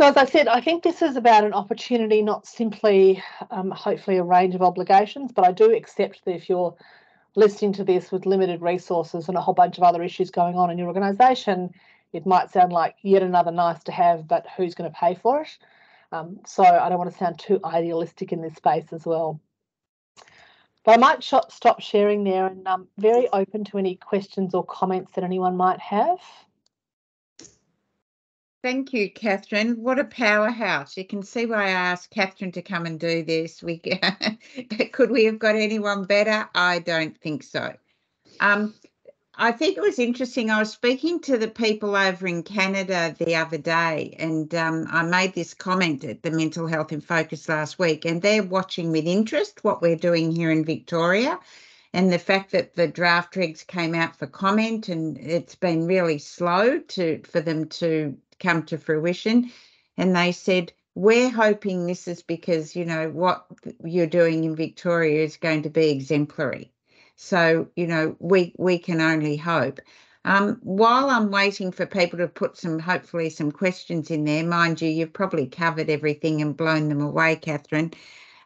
So as I said, I think this is about an opportunity, not simply um, hopefully a range of obligations, but I do accept that if you're listening to this with limited resources and a whole bunch of other issues going on in your organisation, it might sound like yet another nice to have, but who's going to pay for it? Um, so I don't want to sound too idealistic in this space as well. But I might stop sharing there and I'm um, very open to any questions or comments that anyone might have. Thank you, Catherine. What a powerhouse. You can see why I asked Catherine to come and do this. We *laughs* Could we have got anyone better? I don't think so. Um, I think it was interesting. I was speaking to the people over in Canada the other day, and um, I made this comment at the Mental Health in Focus last week, and they're watching with interest what we're doing here in Victoria. And the fact that the draft regs came out for comment and it's been really slow to for them to come to fruition. And they said, we're hoping this is because you know what you're doing in Victoria is going to be exemplary. So you know we we can only hope. Um, while I'm waiting for people to put some, hopefully, some questions in there, mind you, you've probably covered everything and blown them away, Catherine.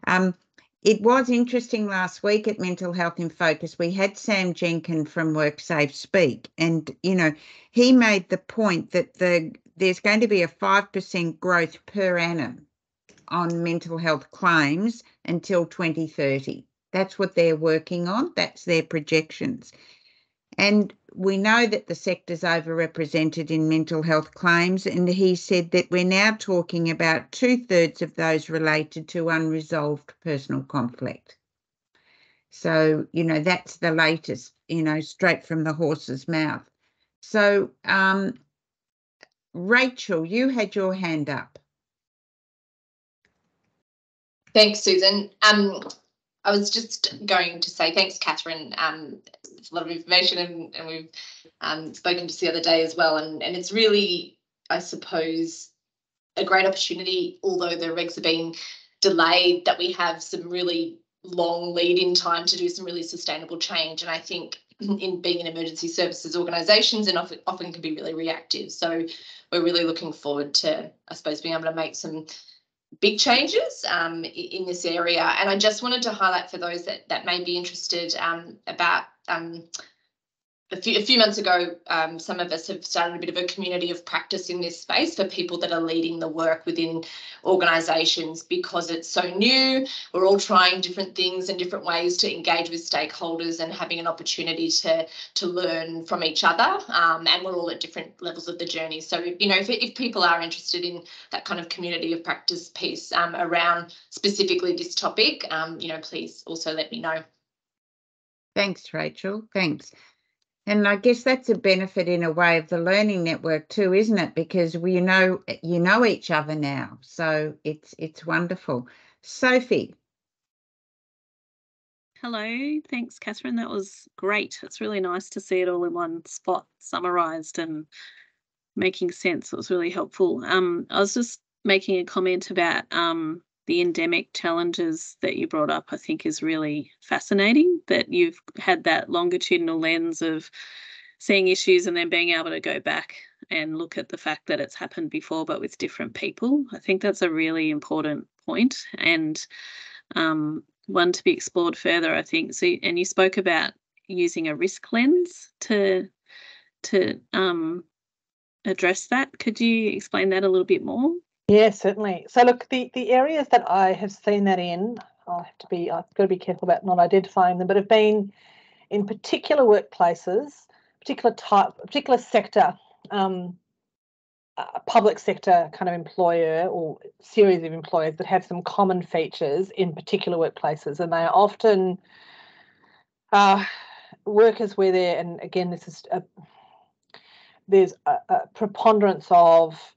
Um, it was interesting last week at Mental Health in Focus. We had Sam Jenkin from WorkSafe speak, and you know he made the point that the there's going to be a five percent growth per annum on mental health claims until 2030. That's what they're working on. That's their projections. And we know that the sector's overrepresented in mental health claims, and he said that we're now talking about two thirds of those related to unresolved personal conflict. So, you know, that's the latest, you know, straight from the horse's mouth. So, um, Rachel, you had your hand up. Thanks, Susan. Um, I was just going to say thanks, Catherine. Um, it's a lot of information, and, and we've um, spoken just the other day as well. And, and it's really, I suppose, a great opportunity, although the regs are being delayed, that we have some really long lead in time to do some really sustainable change. And I think in being in emergency services organisations and often, often can be really reactive. So we're really looking forward to, I suppose, being able to make some big changes um, in this area. And I just wanted to highlight for those that, that may be interested um, about um, a few, a few months ago, um, some of us have started a bit of a community of practice in this space for people that are leading the work within organisations because it's so new. We're all trying different things and different ways to engage with stakeholders and having an opportunity to to learn from each other. Um, and we're all at different levels of the journey. So you know, if, if people are interested in that kind of community of practice piece um, around specifically this topic, um, you know, please also let me know. Thanks, Rachel. Thanks. And I guess that's a benefit in a way of the learning network too, isn't it? Because we know you know each other now, so it's it's wonderful. Sophie. Hello, thanks, Catherine. That was great. It's really nice to see it all in one spot, summarised and making sense. It was really helpful. Um, I was just making a comment about um, the endemic challenges that you brought up, I think, is really fascinating. That you've had that longitudinal lens of seeing issues and then being able to go back and look at the fact that it's happened before, but with different people. I think that's a really important point and um, one to be explored further. I think. So, and you spoke about using a risk lens to to um, address that. Could you explain that a little bit more? Yeah, certainly. So look, the, the areas that I have seen that in, I have to be I've got to be careful about not identifying them, but have been in particular workplaces, particular type, particular sector, um, public sector kind of employer or series of employers that have some common features in particular workplaces, and they are often uh, workers where they're, and again, this is a, there's a, a preponderance of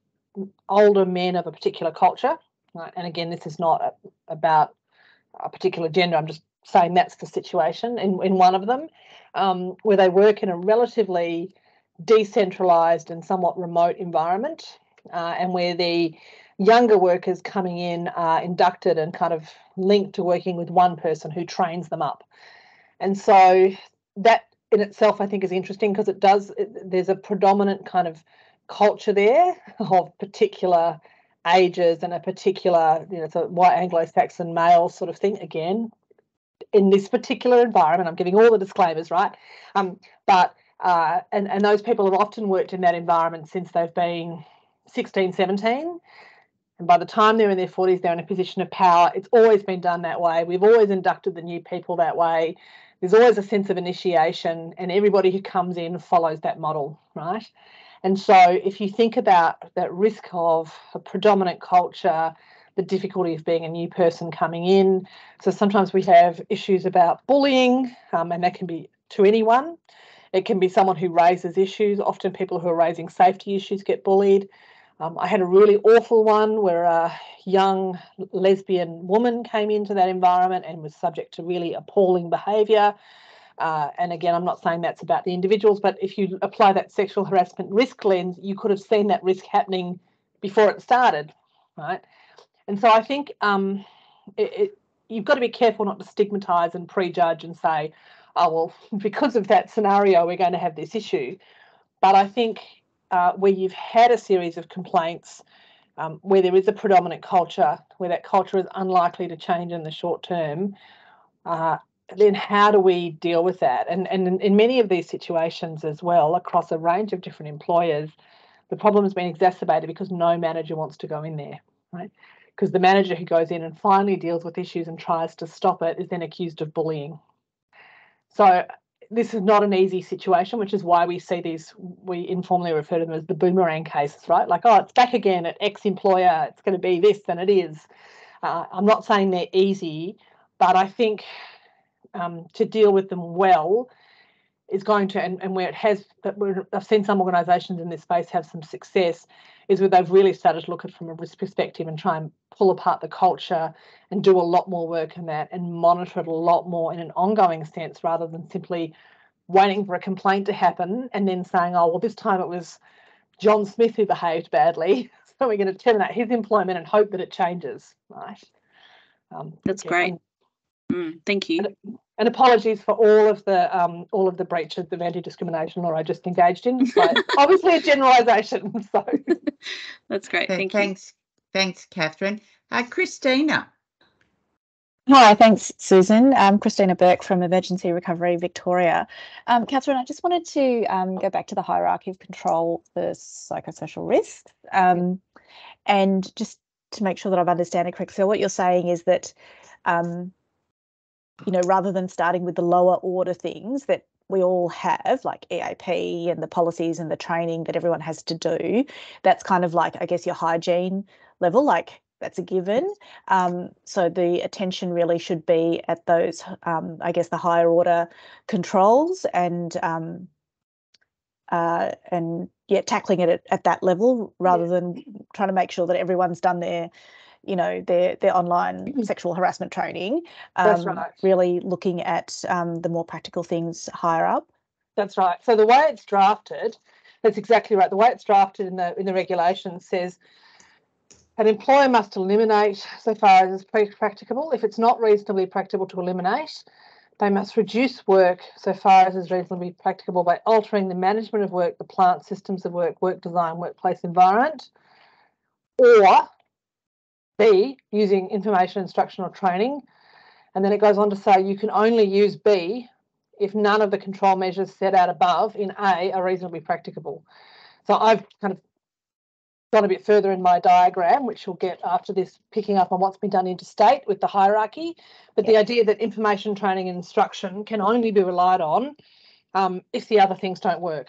older men of a particular culture. Right? And again, this is not a, about a particular gender. I'm just saying that's the situation in, in one of them, um, where they work in a relatively decentralized and somewhat remote environment, uh, and where the younger workers coming in are inducted and kind of linked to working with one person who trains them up. And so that in itself, I think, is interesting because it does, it, there's a predominant kind of culture there *laughs* of particular ages and a particular, you know, it's a white Anglo-Saxon male sort of thing. Again, in this particular environment, I'm giving all the disclaimers, right? Um, but uh, and and those people have often worked in that environment since they've been 16, 17. And by the time they're in their 40s, they're in a position of power. It's always been done that way. We've always inducted the new people that way. There's always a sense of initiation, and everybody who comes in follows that model, right? And so, if you think about that risk of a predominant culture, the difficulty of being a new person coming in, so sometimes we have issues about bullying, um, and that can be to anyone. It can be someone who raises issues. Often, people who are raising safety issues get bullied. Um, I had a really awful one where a young lesbian woman came into that environment and was subject to really appalling behaviour. Uh, and again, I'm not saying that's about the individuals, but if you apply that sexual harassment risk lens, you could have seen that risk happening before it started, right? And so I think um, it, it, you've got to be careful not to stigmatise and prejudge and say, oh, well, *laughs* because of that scenario, we're going to have this issue. But I think uh, where you've had a series of complaints, um, where there is a predominant culture, where that culture is unlikely to change in the short term, uh, then how do we deal with that? And, and in, many of these situations as well, across a range of different employers, the problem has been exacerbated because no manager wants to go in there, right? Because the manager who goes in and finally deals with issues and tries to stop it is then accused of bullying. So this is not an easy situation, which is why we see these, we informally refer to them as the boomerang cases, right? Like, oh, it's back again at ex employer, it's going to be this, and it is. Uh, I'm not saying they're easy, but I think um, to deal with them well is going to, and, and where it has, I've seen some organisations in this space have some success, is where they've really started to look at it from a risk perspective and try and pull apart the culture and do a lot more work in that and monitor it a lot more in an ongoing sense rather than simply waiting for a complaint to happen and then saying, oh, well, this time it was John Smith who behaved badly. *laughs* So we're going to terminate his employment and hope that it changes. Right. Um, That's yeah, great. Mm, thank you. And, and, apologies for all of the um, all of the breaches of anti-discrimination law I just engaged in. *laughs* But obviously a generalisation. *laughs* So that's great. Thank thanks, you. thanks, Catherine. Uh, Christina. Hi, thanks, Susan. I'm Christina Burke from Emergency Recovery Victoria. Um, Catherine, I just wanted to um, go back to the hierarchy of control for psychosocial risk um, and just to make sure that I'm understanding correctly. So what you're saying is that um, you know, rather than starting with the lower order things that we all have, like EAP and the policies and the training that everyone has to do, that's kind of like, I guess, your hygiene level, like that's a given. Um, so the attention really should be at those, um, I guess, the higher order controls and um, uh, and yeah, tackling it at, at that level rather yeah. than trying to make sure that everyone's done their you know their their online mm-hmm. sexual harassment training um, right. really looking at um, the more practical things higher up that's right so the way it's drafted that's exactly right the way it's drafted in the in the regulations says an employer must eliminate so far as is practicable if it's not reasonably practicable to eliminate they must reduce work so far as is reasonably practicable by altering the management of work, the plant systems of work, work design, workplace environment, or B, using information instructional training. And then it goes on to say you can only use B if none of the control measures set out above in A are reasonably practicable. So I've kind of gone a bit further in my diagram, which you'll get after this, picking up on what's been done interstate with the hierarchy. But the idea that information training and instruction can only be relied on um, if the other things don't work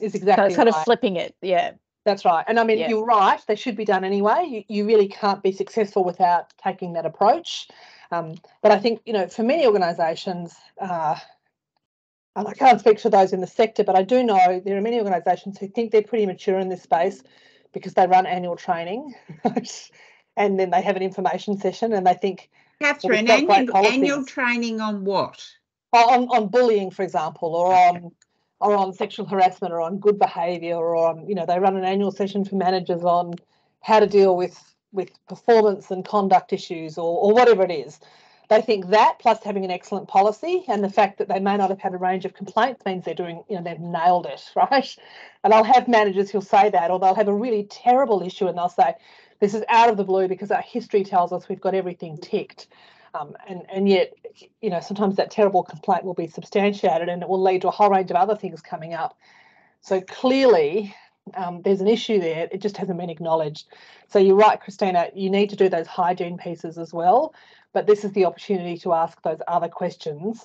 is exactly. So it's kind right. of flipping it, yeah. That's right. And I mean, yeah. you're right, they should be done anyway. You, you really can't be successful without taking that approach. Um, but I think, you know, for many organisations, uh, and I can't speak for those in the sector, but I do know there are many organisations who think they're pretty mature in this space because they run annual training *laughs* and then they have an information session and they think. Catherine, well, annual, annual training on what? On, on bullying, for example, or on or on sexual harassment or on good behaviour or on, you know, they run an annual session for managers on how to deal with with performance and conduct issues or, or whatever it is. They think that plus having an excellent policy and the fact that they may not have had a range of complaints means they're doing, you know, they've nailed it, *laughs* right? And I'll have managers who'll say that, or they'll have a really terrible issue and they'll say, this is out of the blue because our history tells us we've got everything ticked. Um, and, and yet, you know, sometimes that terrible complaint will be substantiated and it will lead to a whole range of other things coming up. So clearly, um, there's an issue there. It just hasn't been acknowledged. So you're right, Christina, you need to do those hygiene pieces as well. But this is the opportunity to ask those other questions.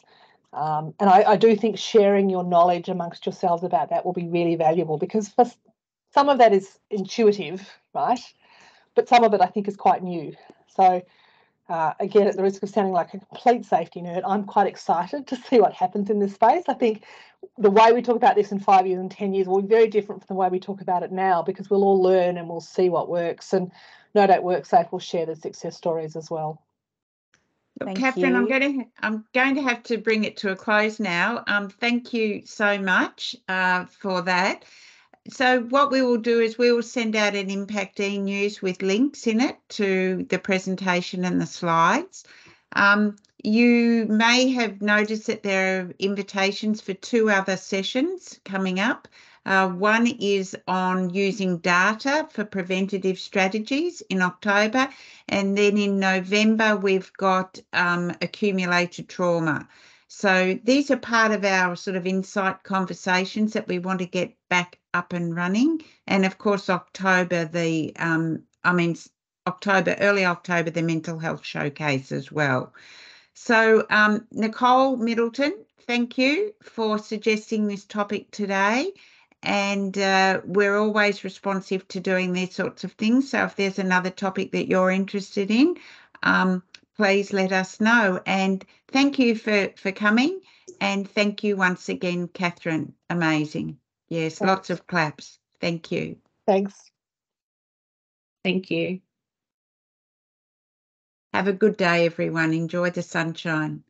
Um, and I, I, do think sharing your knowledge amongst yourselves about that will be really valuable because for some of that is intuitive, right? But some of it I think is quite new. So uh, again, at the risk of sounding like a complete safety nerd, I'm quite excited to *laughs* see what happens in this space. I think the way we talk about this in five years and 10 years will be very different from the way we talk about it now because we'll all learn and we'll see what works. And no doubt WorkSafe will share the success stories as well. Thank Catherine, you. I'm going to I'm going to have to bring it to a close now. Um, thank you so much uh, for that. So what we will do is we will send out an Impact E news with links in it to the presentation and the slides. Um, you may have noticed that there are invitations for two other sessions coming up. Uh, one is on using data for preventative strategies in October, and then in November we've got um, accumulated trauma. So these are part of our sort of insight conversations that we want to get back up and running. And of course, October, the, um, I mean, October, early October, the mental health showcase as well. So, um, Nicole Middleton, thank you for suggesting this topic today. And uh, we're always responsive to doing these sorts of things. So, if there's another topic that you're interested in, um, please let us know. And thank you for, for coming. And thank you once again, Catherine. Amazing. Yes, Thanks. lots of claps. Thank you. Thanks. Thank you. Have a good day, everyone. Enjoy the sunshine.